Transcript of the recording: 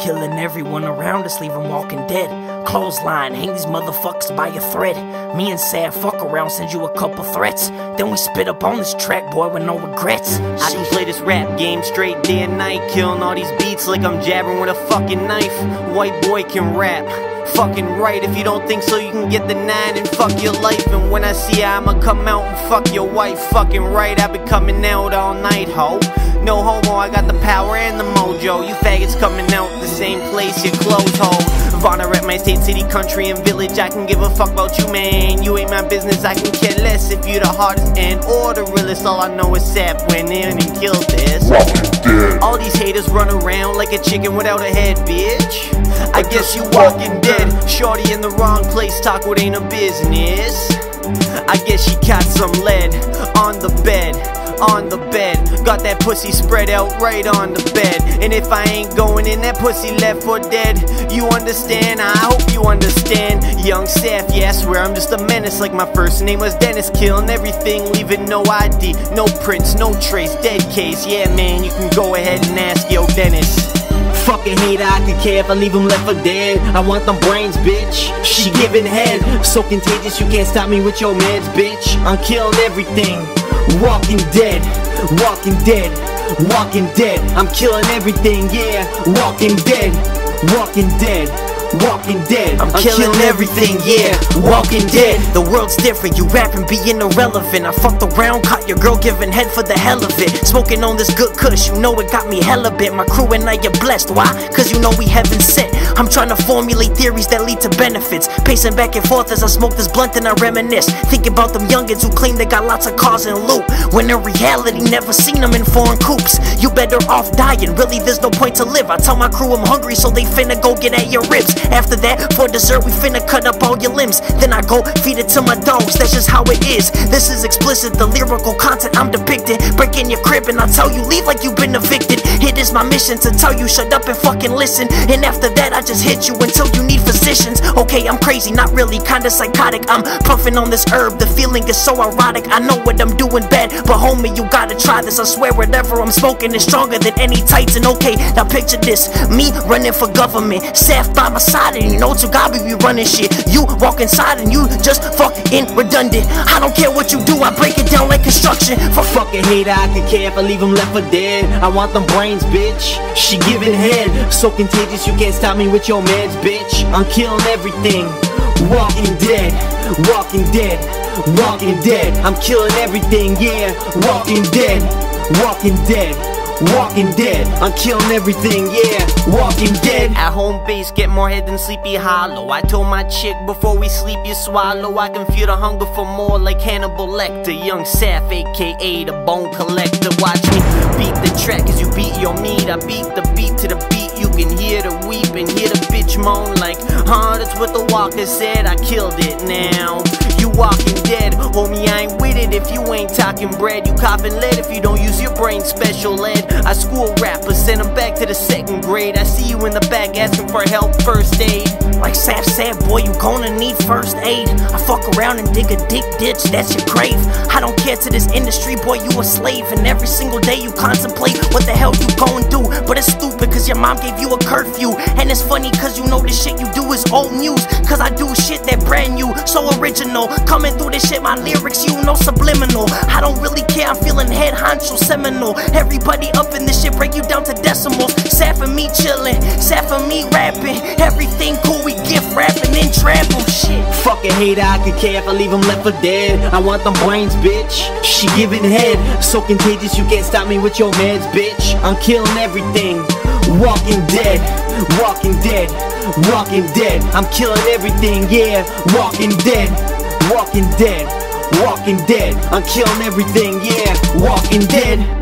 Killing everyone around us, leave them walking dead. Clothesline, hang these motherfuckers by a thread. Me and Saf fuck around, send you a couple threats. Then we spit up on this track, boy, with no regrets. I can play this rap game straight day and night, killing all these beats like I'm jabbing with a fucking knife. White boy can rap. Fucking right, if you don't think so, you can get the nine and fuck your life. And when I see ya, I'ma come out and fuck your wife. Fucking right, i been coming out all night, ho. No homo, I got the power and the mojo. You faggots coming out the same place, your clothes hold. Vonner at my state, city, country, and village. I can give a fuck about you, man. You ain't my business. I can care less if you the hardest and or the realest. All I know is Sap went in and killed this. All these haters run around like a chicken without a head, bitch. I guess you walking dead. Shorty in the wrong place, talk what ain't a business. I guess she caught some lead on the bed on the bed. Got that pussy spread out right on the bed. And if I ain't going in, that pussy left for dead. You understand? I hope you understand. Young Saf, yeah, I swear I'm just a menace. Like my first name was Dennis, killing everything, leaving no ID, no prints, no trace, dead case. Yeah, man, you can go ahead and ask yo Dennis. Fucking hater, I could care if I leave him left for dead. I want them brains, bitch. She giving head, so contagious, you can't stop me with your meds, bitch. I'm killing everything. Walking dead, walking dead, walking dead. I'm killing everything, yeah. Walking dead, walking dead. Walking dead, I'm, I'm killing, killing everything, yeah. Walking dead. The world's different, you rapping being irrelevant. I fucked around, caught your girl giving head for the hell of it. Smoking on this good kush, you know it got me hella bit. My crew and I are blessed, why? Cause you know we heaven sent. I'm trying to formulate theories that lead to benefits. Pacing back and forth as I smoke this blunt and I reminisce. Think about them youngins who claim they got lots of cars and loot. When in reality, never seen them in foreign coops. You better off dying, really, there's no point to live. I tell my crew I'm hungry, so they finna go get at your ribs. After that, for dessert, we finna cut up all your limbs. Then I go feed it to my dogs, that's just how it is. This is explicit, the lyrical content I'm depicting. Break in your crib and I tell you, leave like you've been evicted. Is my mission to tell you, shut up and fucking listen. And after that, I just hit you until you need physicians. Okay, I'm crazy, not really, kinda psychotic. I'm puffing on this herb, the feeling is so erotic. I know what I'm doing bad, but homie, you gotta try this. I swear, whatever I'm smoking is stronger than any Titan. Okay, now picture this me running for government, Saf by my side, and you know to God we be running shit. You walk inside and you just fucking redundant. I don't care what you do, I break it down like construction. For fucking hater, I could care if I leave him left for dead. I want them brains, bitch. She giving head, so contagious you can't stop me with your meds, bitch. I'm killing everything. Walking dead, walking dead, walking dead. I'm killing everything, yeah. Walking dead, walking dead. Walking dead, I'm killing everything, yeah. Walking dead. At home base, get more head than Sleepy Hollow. I told my chick before we sleep, you swallow. I can feel the hunger for more like Hannibal Lecter. Young Saf, aka the Bone Collector. Watch me beat the track as you beat your meat. I beat the beat to the beat. You can hear the weep and hear the bitch moan like, huh, that's what the walker said. I killed it now. You walking dead, homie, I ain't with it if you ain't talking bread. You copping lead if you don't use your brain special ed. I school rappers, send them back to the second grade. I see you in the back asking for help, first aid. Like Saf said, boy, you gonna need first aid. I fuck around and dig a dick ditch, that's your grave. I don't care to this industry, boy, you a slave. And every single day you contemplate what the hell you gon' do. But it's stupid cause your mom gave you a curfew. And it's funny cause you know the shit you do is old news. Cause I do shit that brand new, so original. Coming through this shit, my lyrics, you know, subliminal. I don't really care, I'm feeling head honcho seminal. Everybody up in this shit, break you down to decimals. Sad for me chillin', sad for me rapping. Everything cool, we gift rapping and trapping shit. Fucking hater, I could care if I leave him left for dead. I want them brains, bitch. She giving head, so contagious, you can't stop me with your meds, bitch. I'm killing everything. Walking dead, walking dead, walking dead. I'm killing everything, yeah. Walking dead, walking dead, walking dead. I'm killing everything, yeah. Walking dead.